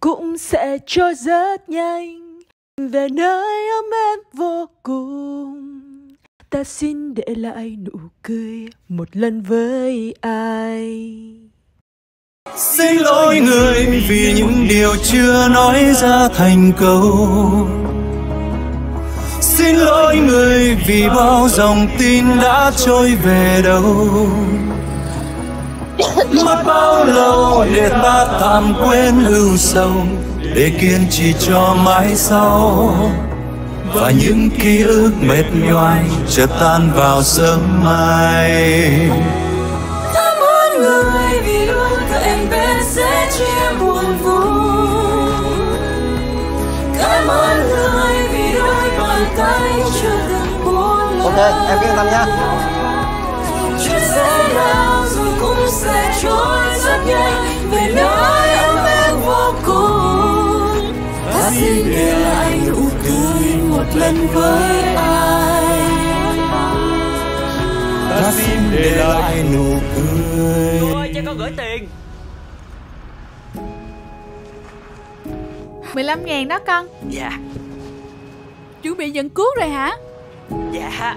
cũng sẽ trôi rất nhanh. Về nơi ấm êm vô cùng, ta xin để lại nụ cười một lần với ai? Xin lỗi người vì những điều chưa nói ra thành câu. Xin lỗi người vì bao dòng tin đã trôi về đâu mất bao lâu để ta tạm quên ưu sầu để kiên trì cho mãi sau. Và những ký ức mệt nhoài chợt tan vào sớm mai cảm ơn người vì luôn cạnh bên sẽ chia buồn vui. Cảm ơn người vì đôi bàn tay chưa từng buông ok em yên tâm nhá lần với ai? Ta xin để lại nụ cười. Cô ơi cho con gửi tiền. 15 ngàn đó con. Dạ. Chuẩn bị dẫn cứu rồi hả? Dạ